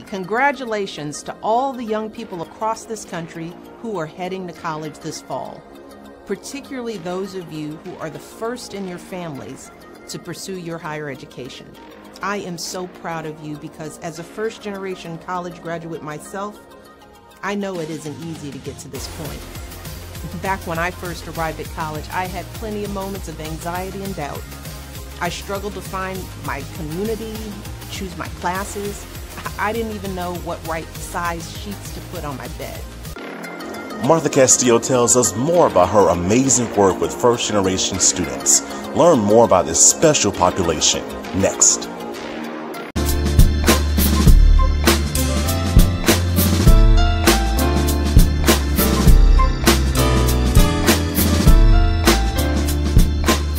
Congratulations to all the young people across this country who are heading to college this fall, particularly those of you who are the first in your families to pursue your higher education. I am so proud of you because as a first generation college graduate myself, I know it isn't easy to get to this point. Back when I first arrived at college, I had plenty of moments of anxiety and doubt. I struggled to find my community, choose my classes. I didn't even know what right size sheets to put on my bed. Martha Castillo tells us more about her amazing work with first generation students. Learn more about this special population next.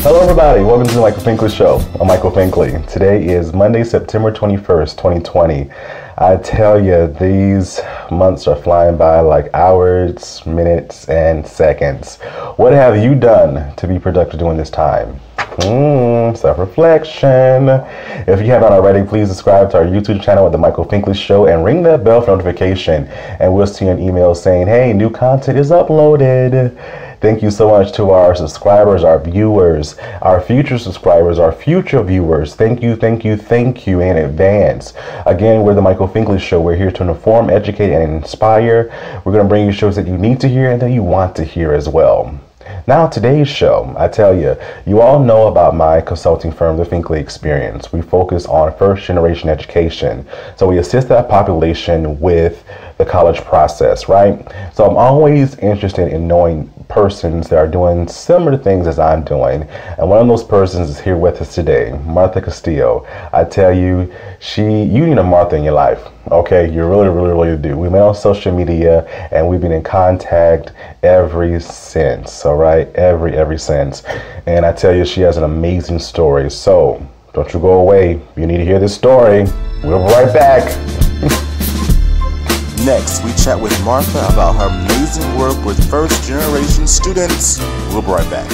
Hello, everybody. Welcome to the Michael Finkley Show. I'm Michael Finkley. Today is Monday, September 21st, 2020. I tell you, these months are flying by like hours, minutes, and seconds. What have you done to be productive during this time? Mm, Self reflection. If you have not already, please subscribe to our YouTube channel at The Michael Finkley Show and ring that bell for notification. And we'll see an email saying, hey, new content is uploaded. Thank you so much to our subscribers, our viewers, our future subscribers, our future viewers. Thank you, thank you, thank you in advance. Again, we're the Michael Finkley Show. We're here to inform, educate, and inspire. We're going to bring you shows that you need to hear and that you want to hear as well. Now, today's show, I tell you, you all know about my consulting firm, The Finkley Experience. We focus on first generation education. So we assist that population with the college process, right? So I'm always interested in knowing persons that are doing similar things as I'm doing. And one of those persons is here with us today, Martha Castillo. I tell you, she you need a Martha in your life. Okay, you really, really, really do. We met on social media and we've been in contact every since. All right, every every since. And I tell you, she has an amazing story. So don't you go away. You need to hear this story. We'll be right back. Next, we chat with Martha about her amazing work with first generation students. We'll be right back.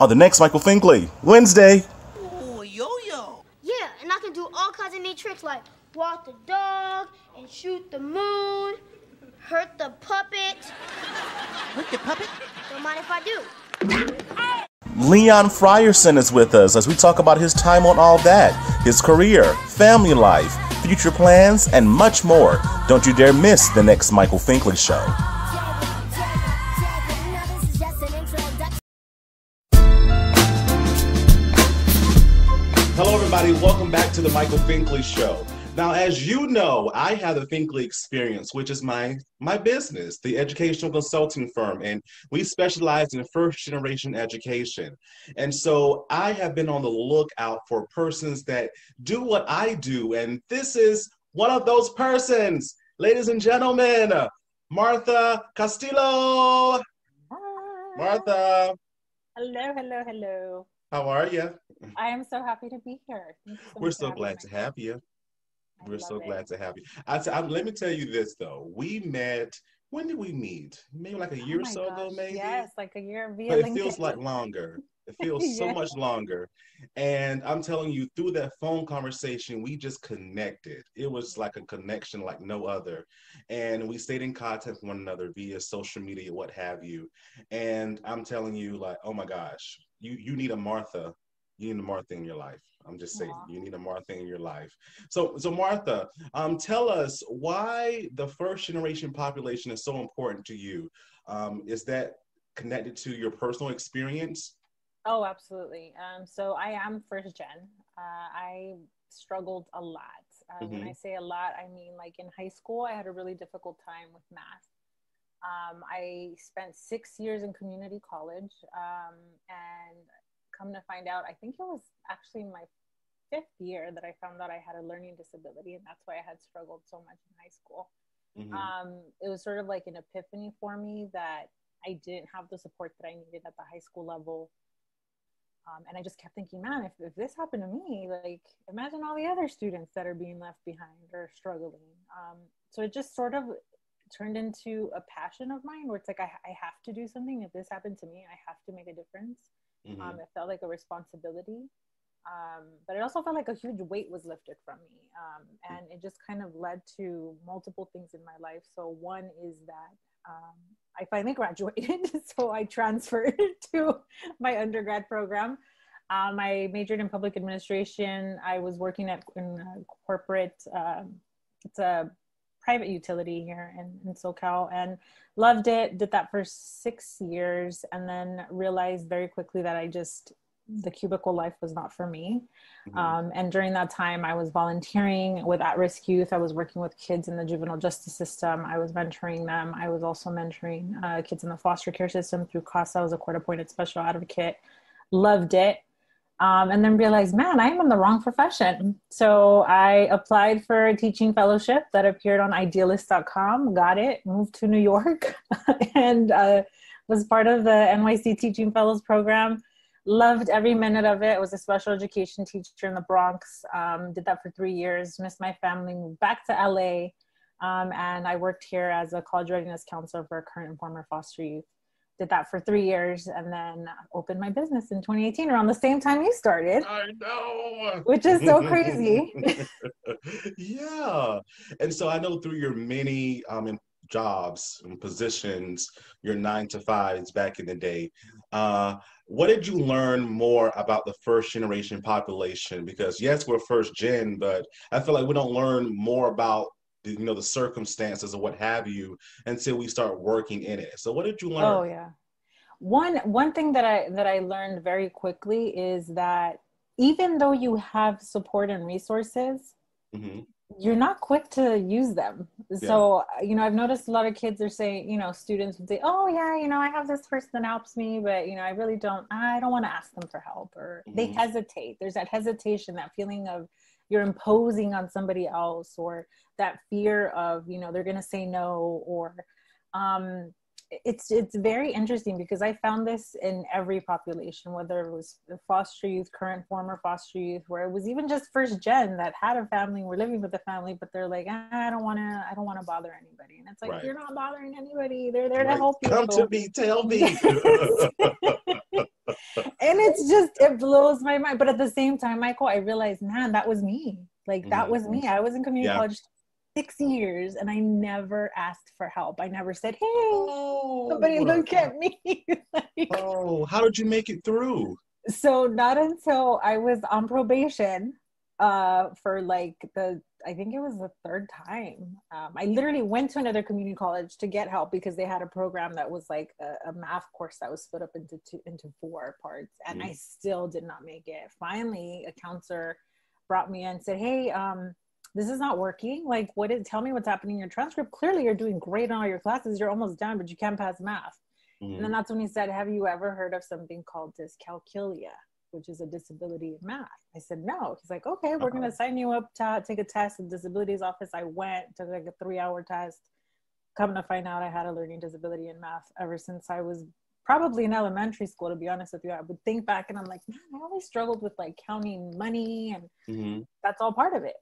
On the next Michael Finkley, Wednesday. Ooh, yo-yo. Yeah, and I can do all kinds of neat tricks like walk the dog and shoot the moon, hurt the puppet. Hurt the puppet? Don't mind if I do. Leon Frierson is with us as we talk about his time on all that, his career, family life, future plans, and much more. Don't you dare miss the next Michael Finkley show. Hello, everybody. Welcome back to the Michael Finkley Show. Now, as you know, I have the Finkley Experience, which is my my business, the educational consulting firm, and we specialize in first generation education. And so, I have been on the lookout for persons that do what I do, and this is one of those persons, ladies and gentlemen, Martha Castillo. Hi. Martha, Hello, hello, hello. how are you? I am so happy to be here. So We're so glad to have you. We're so it. glad to have you. I, t- I, let me tell you this though. We met. When did we meet? Maybe like a Oh year or my so ago, gosh, maybe. Yes, like a year via But it LinkedIn. feels like longer. It feels so much longer. And I'm telling you, through that phone conversation, we just connected. It was like a connection like no other. And we stayed in contact with one another via social media, what have you. And I'm telling you, like, oh my gosh, you you need a Martha. You need a Martha in your life. I'm just saying, you need a Martha in your life. So, so Martha, um, tell us why the first generation population is so important to you. Um, is that connected to your personal experience? Oh, absolutely. Um, so I am first gen. Uh, I struggled a lot. Uh, When Mhm. I say a lot, I mean like in high school, I had a really difficult time with math. Um, I spent six years in community college, um, and come to find out, I think it was actually my fifth year that I found out I had a learning disability, and that's why I had struggled so much in high school. Mhm. um, it was sort of like an epiphany for me that I didn't have the support that I needed at the high school level. Um, and I just kept thinking, man, if, if this happened to me, like imagine all the other students that are being left behind or struggling. Um, so it just sort of turned into a passion of mine where it's like, I, I have to do something. If this happened to me, I have to make a difference. Mhm. Um, it felt like a responsibility. Um, but it also felt like a huge weight was lifted from me. Um, and it just kind of led to multiple things in my life. So, one is that um, I finally graduated. so, I transferred to my undergrad program. Um, I majored in public administration. I was working at in corporate, um, it's a private utility here in, in SoCal and loved it. Did that for six years and then realized very quickly that I just the cubicle life was not for me. Mm-hmm. Um, and during that time, I was volunteering with at risk youth. I was working with kids in the juvenile justice system. I was mentoring them. I was also mentoring uh, kids in the foster care system through CASA. I was a court appointed special advocate. Loved it. Um, and then realized, man, I'm in the wrong profession. So I applied for a teaching fellowship that appeared on idealist.com, got it, moved to New York, and uh, was part of the NYC Teaching Fellows program loved every minute of it. Was a special education teacher in the Bronx. Um, did that for three years. Missed my family. Moved back to LA, um, and I worked here as a college readiness counselor for current and former foster youth. Did that for three years, and then opened my business in 2018, around the same time you started. I know, which is so crazy. yeah, and so I know through your many um, jobs and positions, your nine to fives back in the day. Uh, what did you learn more about the first generation population? Because yes, we're first gen, but I feel like we don't learn more about you know the circumstances or what have you until we start working in it. So what did you learn? Oh yeah. One one thing that I that I learned very quickly is that even though you have support and resources, mm-hmm you're not quick to use them. So, you know, I've noticed a lot of kids are saying, you know, students would say, oh, yeah, you know, I have this person that helps me, but, you know, I really don't, I don't want to ask them for help. Or mm-hmm. they hesitate. There's that hesitation, that feeling of you're imposing on somebody else, or that fear of, you know, they're going to say no, or, um, it's it's very interesting because I found this in every population, whether it was foster youth, current, former foster youth, where it was even just first gen that had a family, were living with a family, but they're like, ah, I don't want to, I don't want to bother anybody, and it's like right. you're not bothering anybody. They're there right. to help you. Come to me, tell me. and it's just it blows my mind. But at the same time, Michael, I realized, man, that was me. Like that mm-hmm. was me. I was in community yeah. college six years and I never asked for help. I never said, Hey, oh, somebody look at me. like, oh, how did you make it through? So not until I was on probation uh, for like the I think it was the third time. Um, I literally went to another community college to get help because they had a program that was like a, a math course that was split up into two, into four parts, and mm. I still did not make it. Finally, a counselor brought me in and said, "Hey, um, this is not working. Like, what is, tell me what's happening in your transcript. Clearly, you're doing great in all your classes. You're almost done, but you can't pass math. Mm-hmm. And then that's when he said, Have you ever heard of something called dyscalculia, which is a disability in math? I said, No. He's like, Okay, we're uh-huh. going to sign you up to take a test in disabilities office. I went, took like a three hour test. Come to find out, I had a learning disability in math ever since I was probably in elementary school to be honest with you i would think back and i'm like man i always struggled with like counting money and mm-hmm. that's all part of it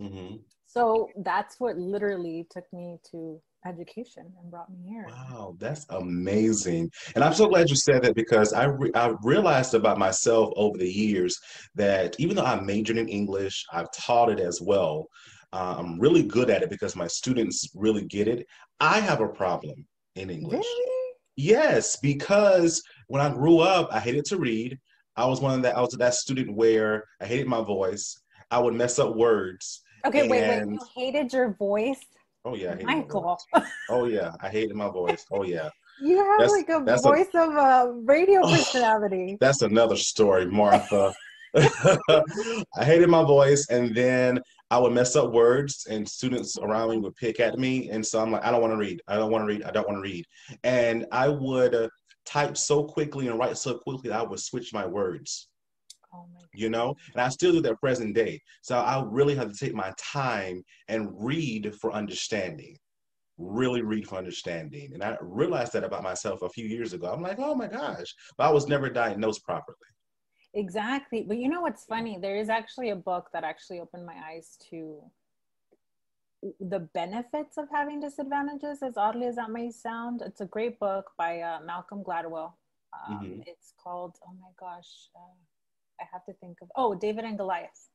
Mm-hmm. So that's what literally took me to education and brought me here. Wow, that's amazing. And I'm so glad you said that because I, re- I realized about myself over the years that even though I majored in English, I've taught it as well. Uh, I'm really good at it because my students really get it. I have a problem in English. Really? Yes, because when I grew up, I hated to read. I was one of that. I was that student where I hated my voice. I would mess up words. Okay, and, wait, wait. You hated your voice? Oh yeah, Michael. Oh yeah, I hated my voice. Oh yeah. You have that's, like a voice a, of a radio oh, personality. That's another story, Martha. I hated my voice, and then I would mess up words, and students around me would pick at me, and so I'm like, I don't want to read. I don't want to read. I don't want to read, and I would uh, type so quickly and write so quickly I would switch my words. Oh you know, and I still do that present day. So I really have to take my time and read for understanding. Really read for understanding. And I realized that about myself a few years ago. I'm like, oh my gosh, but I was never diagnosed properly. Exactly. But you know what's funny? There is actually a book that actually opened my eyes to the benefits of having disadvantages, as oddly as that may sound. It's a great book by uh, Malcolm Gladwell. Um, mm-hmm. It's called, oh my gosh, uh, I have to think of oh David and Goliath.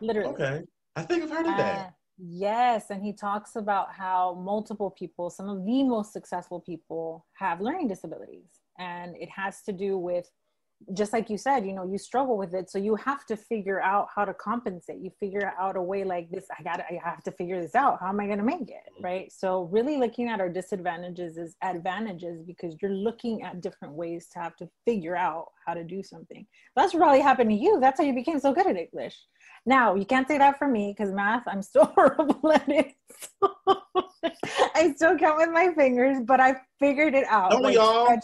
Literally. Okay. I think I've heard of Uh, that. yes, and he talks about how multiple people, some of the most successful people, have learning disabilities, and it has to do with just like you said, you know, you struggle with it, so you have to figure out how to compensate. You figure out a way like this. I got. I have to figure this out. How am I going to make it mm-hmm. right? So really looking at our disadvantages is advantages because you're looking at different ways to have to figure out how to do something. That's what probably happened to you. That's how you became so good at English. Now you can't say that for me because math, I'm still horrible at it. I still count with my fingers, but I figured it out. Don't we all?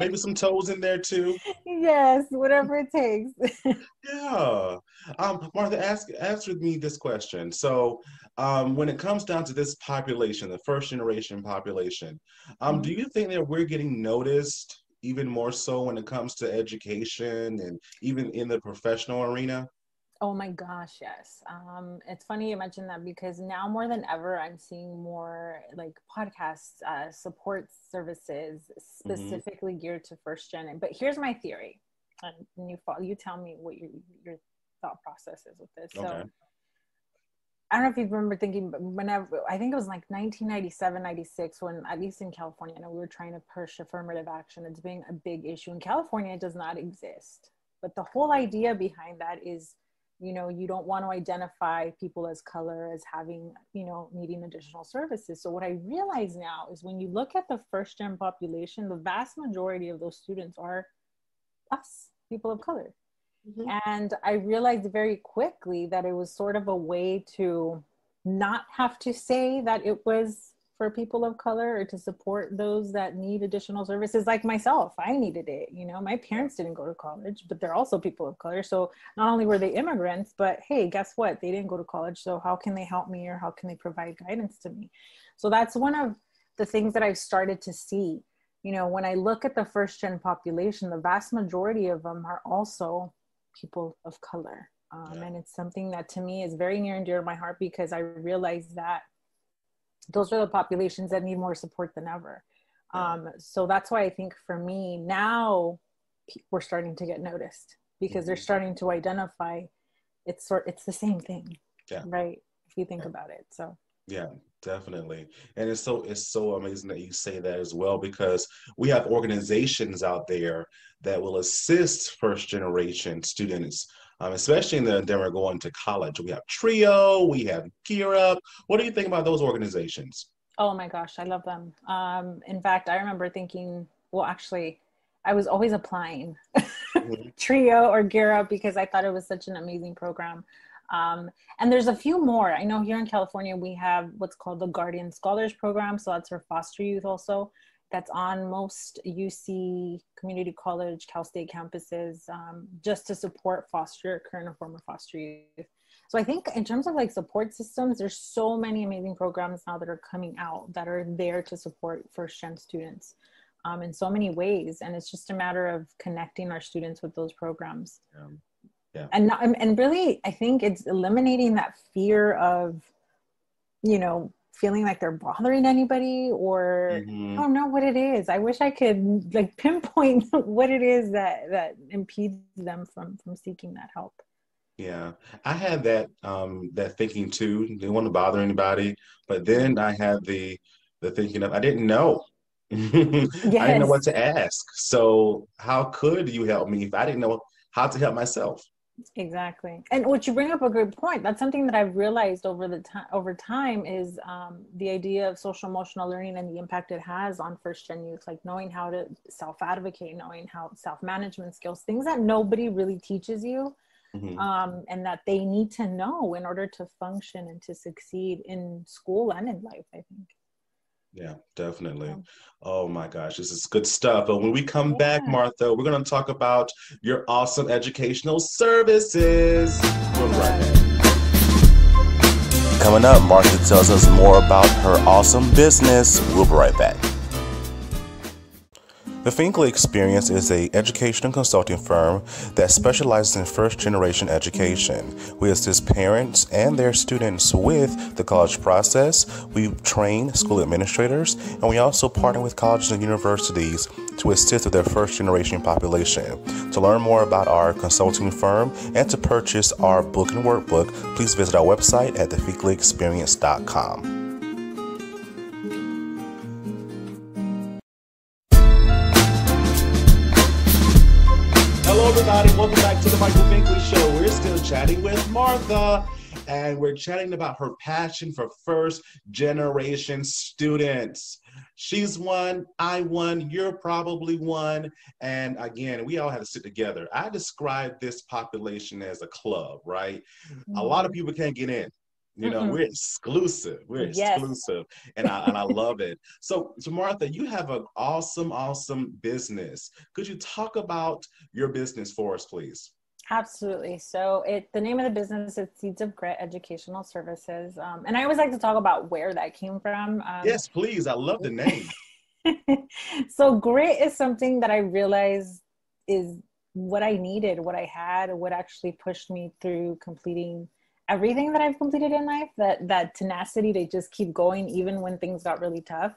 Maybe some toes in there too. yes, whatever it takes. Yeah. Um, Martha, ask answer me this question. So, um, when it comes down to this population, the first generation population, um, do you think that we're getting noticed even more so when it comes to education and even in the professional arena? Oh my gosh, yes. Um, it's funny you mentioned that because now more than ever, I'm seeing more like podcast uh, support services specifically geared to first gen. But here's my theory, and you follow, you tell me what your your thought process is with this. Okay. So I don't know if you remember thinking, but whenever I think it was like 1997, 96, when at least in California, I know we were trying to push affirmative action. It's being a big issue in California. It does not exist, but the whole idea behind that is, you know, you don't want to identify people as color as having, you know, needing additional services. So what I realize now is when you look at the first gen population, the vast majority of those students are us, people of color. Mm-hmm. And I realized very quickly that it was sort of a way to not have to say that it was for people of color or to support those that need additional services like myself. I needed it. You know, my parents didn't go to college, but they're also people of color. So not only were they immigrants, but hey, guess what? They didn't go to college. So how can they help me or how can they provide guidance to me? So that's one of the things that I've started to see. You know, when I look at the first gen population, the vast majority of them are also people of color. Um, Yeah. And it's something that to me is very near and dear to my heart because I realize that those are the populations that need more support than ever. Um, so that's why I think for me now we're starting to get noticed because they're Mhm. starting to identify it's sort it's the same thing, Yeah. right? If you think Yeah. about it, so Yeah, definitely. And it's so it's so amazing that you say that as well because we have organizations out there that will assist first generation students, um, especially in the endeavor going to college. We have Trio, we have Gear Up. What do you think about those organizations? Oh my gosh, I love them. Um, in fact, I remember thinking, well, actually, I was always applying Mhm. Trio or Gear Up because I thought it was such an amazing program. Um, and there's a few more. I know here in California, we have what's called the Guardian Scholars Program. So that's for foster youth also. That's on most UC community college, Cal State campuses, um, just to support foster, current and former foster youth. So I think in terms of like support systems, there's so many amazing programs now that are coming out that are there to support first gen students um, in so many ways. And it's just a matter of connecting our students with those programs. Um, yeah. And not, and really, I think it's eliminating that fear of, you know, feeling like they're bothering anybody or Mhm. I don't know what it is. I wish I could like pinpoint what it is that that impedes them from from seeking that help. Yeah, I had that um that thinking too. Didn't want to bother anybody, but then I had the the thinking of I didn't know. yes. I didn't know what to ask. So how could you help me if I didn't know how to help myself? Exactly. And what you bring up a good point. That's something that I've realized over the time over time is um, the idea of social emotional learning and the impact it has on first gen youth, like knowing how to self advocate, knowing how self management skills, things that nobody really teaches you, Mhm. um, and that they need to know in order to function and to succeed in school and in life. I think. Yeah, definitely. Oh my gosh, this is good stuff. But when we come back, Martha, we're going to talk about your awesome educational services. We'll be right back. Coming up, Martha tells us more about her awesome business. We'll be right back. The Finkley Experience is a education and consulting firm that specializes in first generation education. We assist parents and their students with the college process. We train school administrators and we also partner with colleges and universities to assist with their first generation population. To learn more about our consulting firm and to purchase our book and workbook, please visit our website at thefinkleyexperience.com. and we're chatting about her passion for first generation students. She's one, I won, you're probably one. And again, we all had to sit together. I describe this population as a club, right? Mm-hmm. A lot of people can't get in. You know, mm we're exclusive. We're yes. exclusive, and I and I love it. So, so Martha, you have an awesome, awesome business. Could you talk about your business for us, please? Absolutely. So, it the name of the business is Seeds of Grit Educational Services, um, and I always like to talk about where that came from. Um, yes, please. I love the name. so, grit is something that I realized is what I needed, what I had, what actually pushed me through completing everything that I've completed in life, that that tenacity to just keep going even when things got really tough.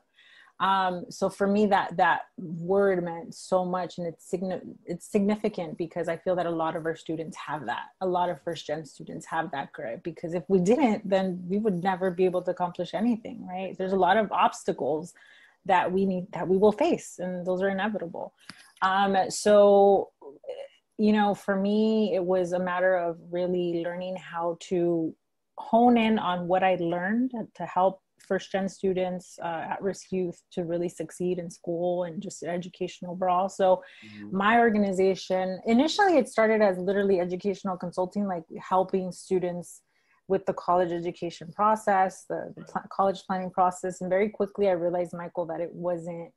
Um, so for me, that that word meant so much, and it's signi- it's significant because I feel that a lot of our students have that. A lot of first gen students have that grit because if we didn't, then we would never be able to accomplish anything. Right? There's a lot of obstacles that we need that we will face, and those are inevitable. Um, so you know, for me, it was a matter of really learning how to hone in on what I learned to help first gen students, uh, at risk youth to really succeed in school and just education overall. So, mm-hmm. my organization initially it started as literally educational consulting, like helping students with the college education process, the, the pl- college planning process. And very quickly, I realized, Michael, that it wasn't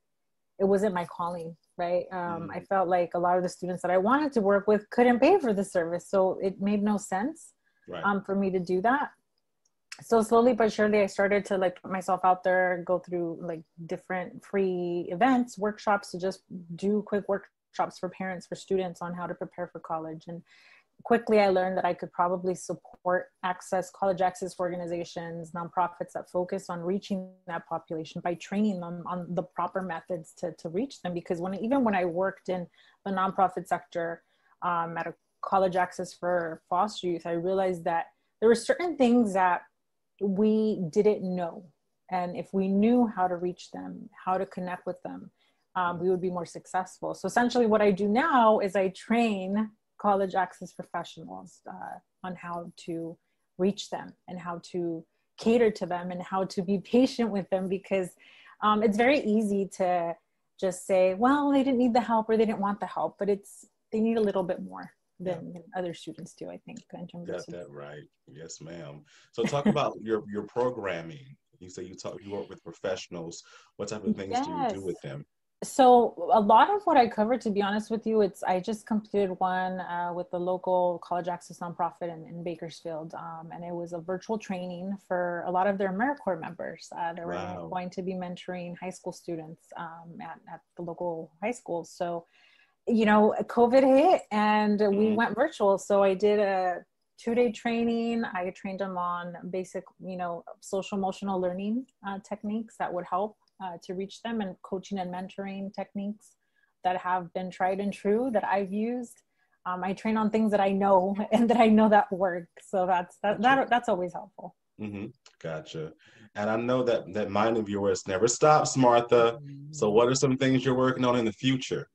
it wasn't my calling right um, mm. i felt like a lot of the students that i wanted to work with couldn't pay for the service so it made no sense right. um, for me to do that so slowly but surely i started to like put myself out there go through like different free events workshops to just do quick workshops for parents for students on how to prepare for college and quickly I learned that I could probably support access, college access organizations, nonprofits that focus on reaching that population by training them on the proper methods to, to reach them. Because when even when I worked in the nonprofit sector um, at a college access for foster youth, I realized that there were certain things that we didn't know. And if we knew how to reach them, how to connect with them, um, we would be more successful. So essentially, what I do now is I train college access professionals uh, on how to reach them and how to cater to them and how to be patient with them because um, it's very easy to just say well they didn't need the help or they didn't want the help but it's they need a little bit more than, than other students do i think in terms got of that right. Yes ma'am. So talk about your your programming. You say you talk you work with professionals. What type of things yes. do you do with them? So a lot of what I covered, to be honest with you, it's I just completed one uh, with the local college access nonprofit in, in Bakersfield, um, and it was a virtual training for a lot of their AmeriCorps members. Uh, that wow. were going to be mentoring high school students um, at, at the local high schools. So, you know, COVID hit and mm-hmm. we went virtual. So I did a two-day training. I trained them on basic, you know, social emotional learning uh, techniques that would help uh, to reach them and coaching and mentoring techniques that have been tried and true that I've used. Um, I train on things that I know and that I know that work. So that's that, that that's always helpful. Mm-hmm. Gotcha. And I know that that mind of yours never stops, Martha. So what are some things you're working on in the future?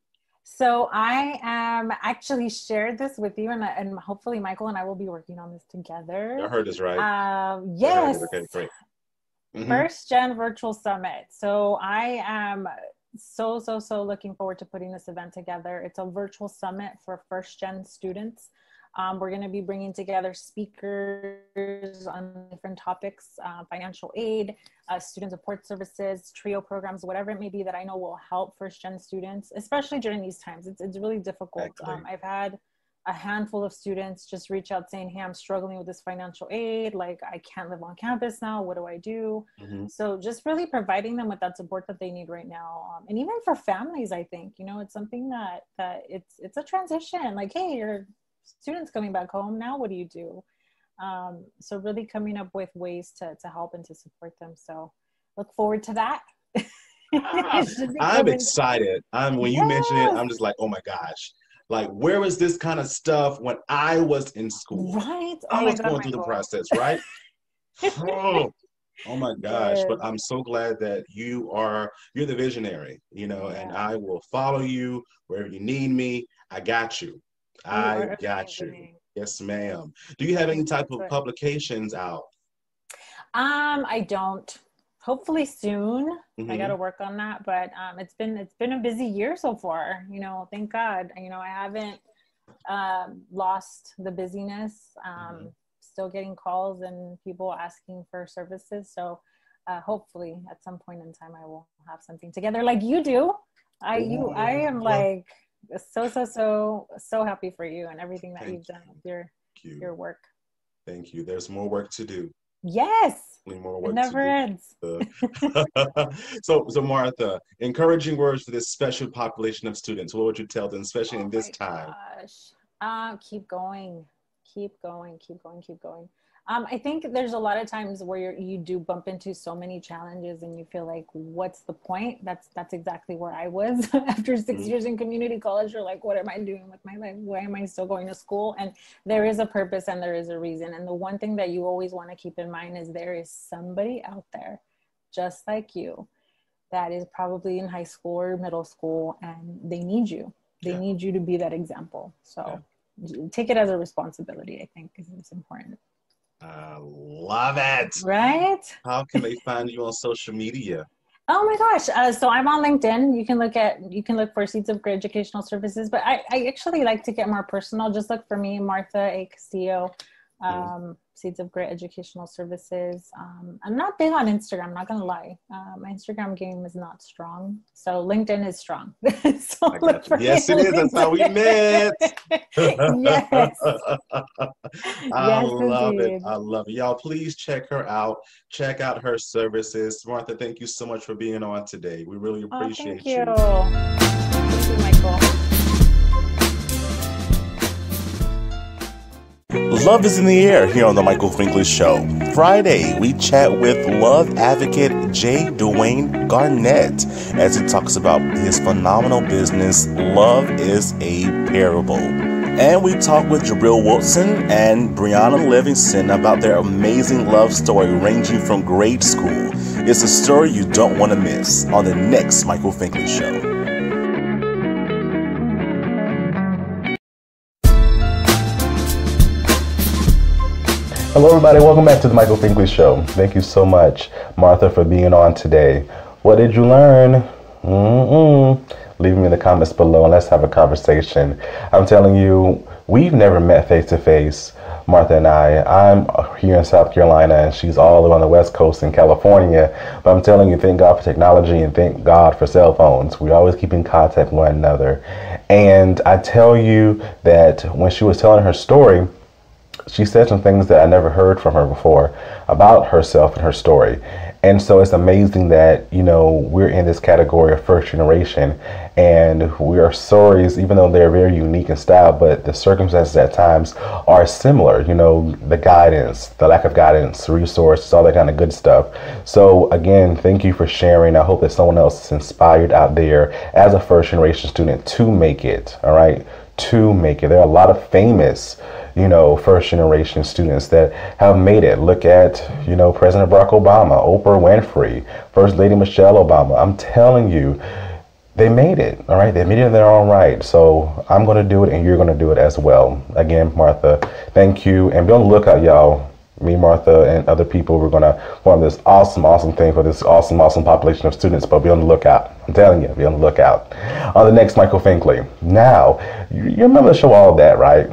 So I am actually shared this with you, and, and hopefully Michael and I will be working on this together. I heard this right. Uh, yes. Okay, great mm-hmm. first gen virtual summit. So I am so, so, so looking forward to putting this event together. It's a virtual summit for first gen students. Um, we're going to be bringing together speakers on different topics uh, financial aid, uh, student support services, TRIO programs, whatever it may be that I know will help first gen students, especially during these times. It's, it's really difficult. Um, I've had a handful of students just reach out saying, Hey, I'm struggling with this financial aid. Like, I can't live on campus now. What do I do? Mm-hmm. So, just really providing them with that support that they need right now. Um, and even for families, I think, you know, it's something that, that it's, it's a transition. Like, Hey, your students coming back home. Now, what do you do? Um, so, really coming up with ways to, to help and to support them. So, look forward to that. I'm excited. I'm when you yes. mention it, I'm just like, oh my gosh. Like, where was this kind of stuff when I was in school? Right. Oh I was God, going through the process, right? oh, oh my gosh. Yes. But I'm so glad that you are you're the visionary, you know, yeah. and I will follow you wherever you need me. I got you. I got you. Yes, ma'am. Do you have any type of publications out? Um, I don't hopefully soon mm-hmm. i got to work on that but um, it's been it's been a busy year so far you know thank god you know i haven't um, lost the busyness um, mm-hmm. still getting calls and people asking for services so uh, hopefully at some point in time i will have something together like you do i you i am like so so so so happy for you and everything that thank you've done with your you. your work thank you there's more work to do Yes. More it never ends. so, so Martha, encouraging words for this special population of students. What would you tell them, especially oh in this time? Gosh. Uh, keep going, keep going, keep going, keep going. Um, I think there's a lot of times where you do bump into so many challenges and you feel like, what's the point? That's that's exactly where I was after 6 mm-hmm. years in community college. You're like, what am I doing with my life? Why am I still going to school? And there is a purpose and there is a reason. And the one thing that you always want to keep in mind is there is somebody out there just like you that is probably in high school or middle school and they need you. They yeah. need you to be that example. So yeah. take it as a responsibility, I think, because it's important. I love it. Right? How can they find you on social media? Oh my gosh! Uh, so I'm on LinkedIn. You can look at you can look for Seeds of Grit Educational Services, but I, I actually like to get more personal. Just look for me, Martha A Castillo. Mm-hmm. Um, Seeds of Grit Educational Services. Um, I'm not big on Instagram, I'm not gonna lie. Uh, my Instagram game is not strong. So LinkedIn is strong. so yes, it is. That's how we met. yes. I yes, love indeed. it. I love it. Y'all, please check her out. Check out her services. Martha, thank you so much for being on today. We really appreciate oh, thank you. you. Thank you, Michael. Love is in the air here on the Michael Finkley Show. Friday, we chat with love advocate J. Dwayne Garnett as he talks about his phenomenal business, Love is a Parable. And we talk with Jabril Wilson and Brianna Livingston about their amazing love story ranging from grade school. It's a story you don't want to miss on the next Michael Finkley Show. Hello, everybody. Welcome back to the Michael Finkley Show. Thank you so much, Martha, for being on today. What did you learn? Mm-mm. Leave me in the comments below and let's have a conversation. I'm telling you, we've never met face to face, Martha and I. I'm here in South Carolina and she's all on the West Coast in California. But I'm telling you, thank God for technology and thank God for cell phones. We always keep in contact with one another. And I tell you that when she was telling her story, she said some things that I never heard from her before about herself and her story. And so it's amazing that, you know, we're in this category of first generation and we are stories, even though they're very unique in style, but the circumstances at times are similar, you know, the guidance, the lack of guidance, resources, all that kind of good stuff. So again, thank you for sharing. I hope that someone else is inspired out there as a first generation student to make it, all right, to make it. There are a lot of famous you know, first generation students that have made it. Look at, you know, President Barack Obama, Oprah Winfrey, First Lady Michelle Obama. I'm telling you, they made it. All right, they made it in their own right. So I'm going to do it, and you're going to do it as well. Again, Martha, thank you, and be on the lookout, y'all. Me, Martha, and other people, we're going to form this awesome, awesome thing for this awesome, awesome population of students. But be on the lookout. I'm telling you, be on the lookout. On the next Michael Finkley. Now, you, remember the show All That, right?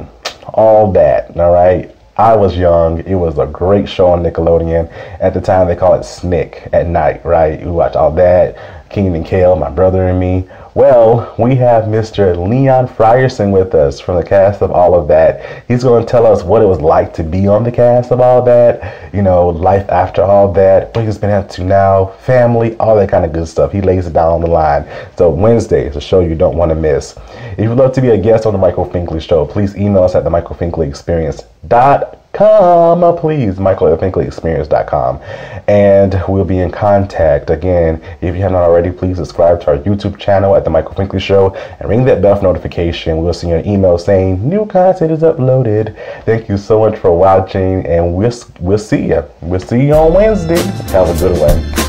all that. All right. I was young. It was a great show on Nickelodeon. At the time, they call it Snick at night, right? You watch all that. Kenan and Kel, my brother and me. Well, we have Mr. Leon Frierson with us from the cast of all of that. He's going to tell us what it was like to be on the cast of all of that, you know, life after all that, what he's been up to now, family, all that kind of good stuff. He lays it down on the line. So Wednesday is a show you don't want to miss. If you'd love to be a guest on the Michael Finkley Show, please email us at the Michael Finkley Experience dot michaelfinkleyexperience.com. Please, michaelfinkleyexperience.com. And we'll be in contact. Again, if you have not already, please subscribe to our YouTube channel at The Michael Finkley Show and ring that bell for notification. We'll send you an email saying new content is uploaded. Thank you so much for watching, and we'll, we'll see you. We'll see you on Wednesday. Have a good one.